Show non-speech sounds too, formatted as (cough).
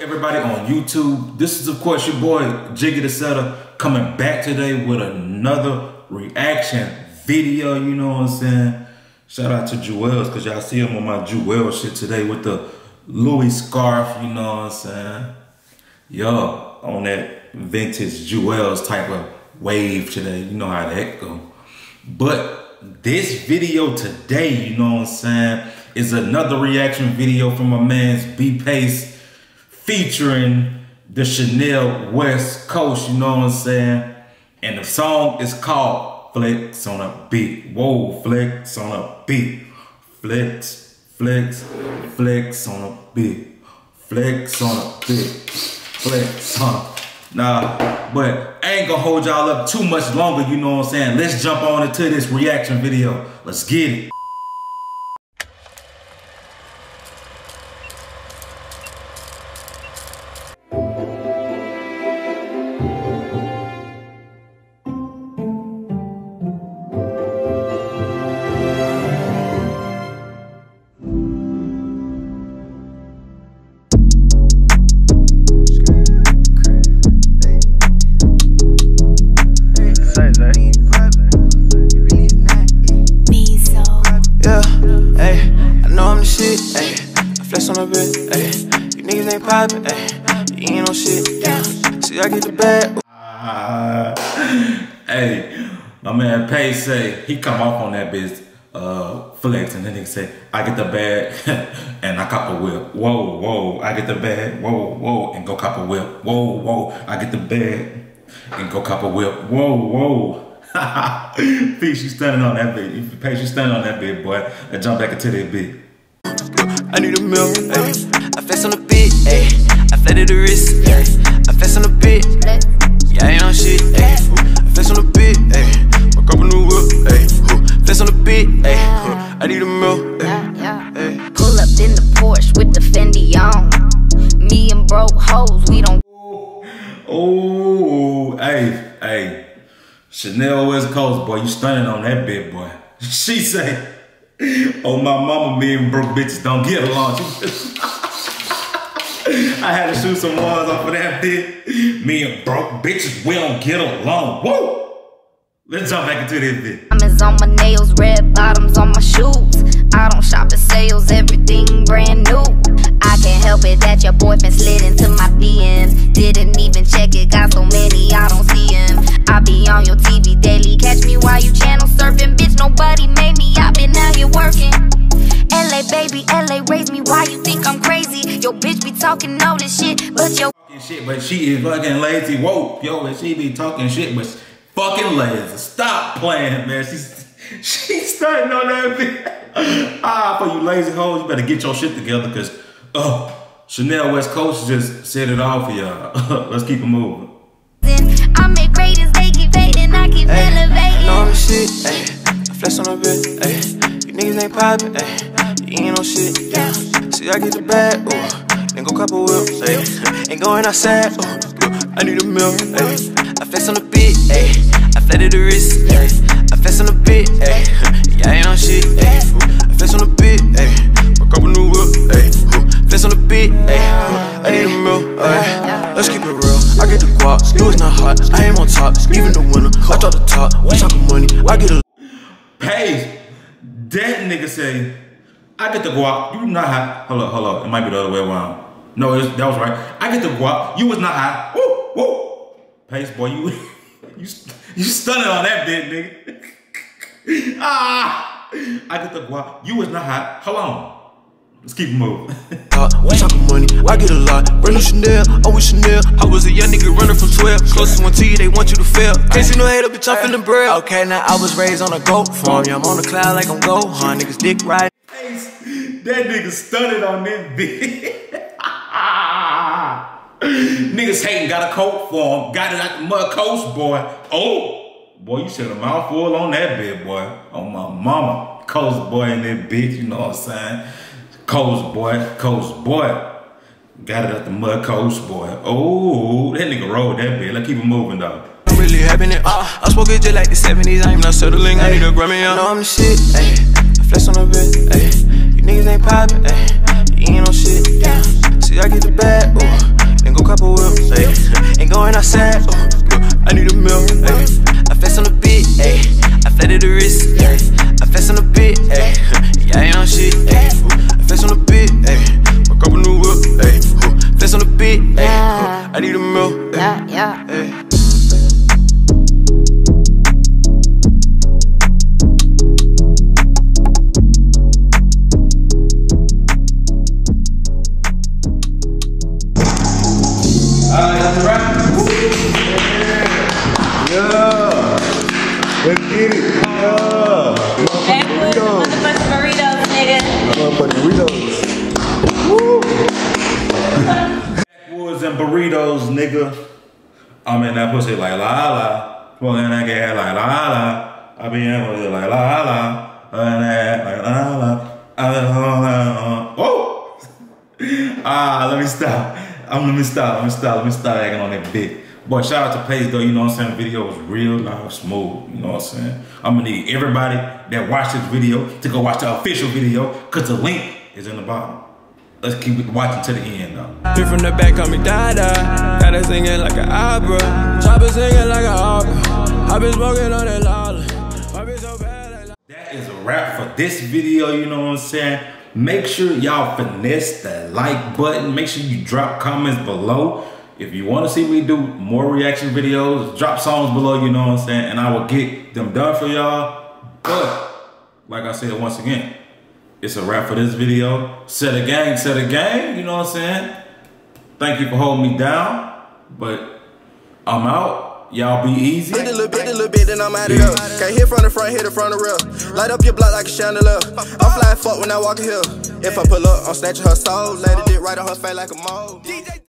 everybody on YouTube? This is, of course, your boy Jiggy Da Setter coming back today with another reaction video. You know what I'm saying? Shout out to Jewels because y'all see him on my Jewel shit today with the Louis scarf. You know what I'm saying? Yo, on that vintage Jewels type of wave today. You know how that go. But this video today, you know what I'm saying, is another reaction video from my man's B Pace featuring the Chanel West Coast, you know what I'm saying? And the song is called Flex on a Beat. Whoa, flex on a beat. Flex, flex, flex on a beat. Flex on a beat. Flex on a Nah, but I ain't gonna hold y'all up too much longer, you know what I'm saying? Let's jump on into this reaction video. Let's get it. Poppin', ayy. You ain't no shit. See, I get the bag. Uh, (laughs) hey, my man Pay say he come off on that bitch uh, flex, and then he say, I get the bag (laughs) and I cop a whip. Whoa, whoa, I get the bag. Whoa, whoa, and go cop a whip. Whoa, whoa, I get the bag and go cop a whip. Whoa, whoa. (laughs) Peace, you standing on that bit. Pay, you standing on that bit, boy. And jump back into that bit. I need a meal, ayy. Beat, ayy. I flatted the wrist, ayy. I flex on the beat, yeah, I ain't on shit, ayy. I flex on the beat, ayy. My couple new whip, ayy. Flex on the beat, ayy. I need a meal, ayy. Pull up in the Porsche with the Fendi on. Me and broke hoes, we don't. Oh, hey, hey. Chanel West Coast, boy, you stunning on that bit, boy. (laughs) She say. Oh, my mama, me and broke bitches don't get along. (laughs) (laughs) I had to shoot some ones off of that bit. Me and broke bitches, we don't get along. Whoa! Let's jump back into this bit. Diamonds on my nails, red bottoms on my shoes. I don't shop at sales, everything brand new. I can't help it that your boyfriend slid into my DMs. Didn't even check it, got so many, I don't see him. I be on your TV daily, bitch be talking all this shit, but yo shit, but she is fucking lazy. Whoa, yo, and she be talking shit, but fucking lazy. Stop playing, man. She's (laughs) she's starting on that bit. (laughs) ah, for you lazy hoes, you better get your shit together because, oh, Chanel West Coast just set it off for y'all. (laughs) Let's keep it moving. I make greatest, they keep fading, I keep ay, elevating. know I'm shit, ayy. I flex on a bit, ayy. You niggas ain't poppin', ayy. You ain't no shit, yeah. See, I get the bag, ooh. Then go couple whips, ayy. Ain't going outside, ooh. I need a meal, ayy. I flex on the beat, ayy. I flatted the wrist, ayy. I flex on the beat, ayy. Yeah, I ain't on shit, ayy. Flex on the beat, ayy. My couple new whip, ayy. Flex on the beat, ayy. I need a meal, ayy. Let's keep it real. I get the guap, you was not hot. I am on top, even the winner. I drop the top, we talking money. I get a. Pay. That nigga say, I get the guap, you not hot. Hold up, hold up. It might be the other way around. No, that was right. I get the guap, you was not hot. Woo, woo. Pace, boy, you, (laughs) you, you stunning on that bit, nigga. (laughs) ah. I get the guap. You was not hot. Hold on. Let's keep moving. (laughs) uh, we talking money, I get a lot. Brand new Chanel, always Chanel. I was a young nigga running from 12. Close to one T, they want you to fail. Can't see no hate up, bitch, I'm feeling bread. Okay, now I was raised on a goat farm. Yeah, I'm on the cloud like I'm Gohan. Niggas dick right. That nigga stunned on that bitch. (coughs) Niggas hating, got a coat for him. Got it at the mud coast, boy. Oh. Boy, you said a mouthful on that bit, boy. On my mama. Coast boy in that bitch, you know what I'm saying? Coast boy, coast boy. Got it at the mud coast, boy. Oh, that nigga rolled that bit. Let's keep it moving, though. I'm really having it. Uh, I spoke it just like the 70s. I am not settling. Ay, I need a Grammy. I know I'm the shit. Ay, I flex on a bit. Ay, you niggas ain't poppin'. Ay, you ain't no shit. Yeah. See, I get the bag. Uh, Ooh. Then go couple whips, ayy. Ain't going outside, oh, I need a meal, ayy. I flex on the beat, ayy. I flatted the wrist, ayy. I flex on the beat, ayy. Yeah, I ain't on shit, ayy. I flex on the beat, ayy. My couple new whip, ayy. Flex on the beat, ayy. I need a meal, Yeah, yeah. ayy. Yeah, let's get it. Yeah. Motherfucking burritos, nigga. Motherfucking Doritos. Woods and burritos, nigga. I'm in that pussy like la la. Smoking that gas like la la. I be in that pussy like la la. And that like la la. I'm me stop. Let me stop. Let me stop acting on that bit. Boy, shout out to Pace though, you know what I'm saying? The video was real loud, smooth, you know what I'm saying? I'm gonna need everybody that watched this video to go watch the official video, cause the link is in the bottom. Let's keep watching to the end though. Hit from the back, call me Dada. Got her singing like an opera. Chopper singing like an opera. I been smoking on that lala. I been so bad. That is a wrap for this video, you know what I'm saying? Make sure y'all finesse the like button. Make sure you drop comments below. If you want to see me do more reaction videos, drop songs below, you know what I'm saying? And I will get them done for y'all. But, like I said once again, it's a wrap for this video. Set a gang, set a gang, you know what I'm saying? Thank you for holding me down. But I'm out. Y'all be easy. Hit a little bit, a little bit, then I'm out of here. Can't hit from the front, hit it from the rear. Light up your block like a chandelier. I'm flying fuck when I walk a hill. If I pull up, I'm snatching her soul. Let it dip right on her face like a mole.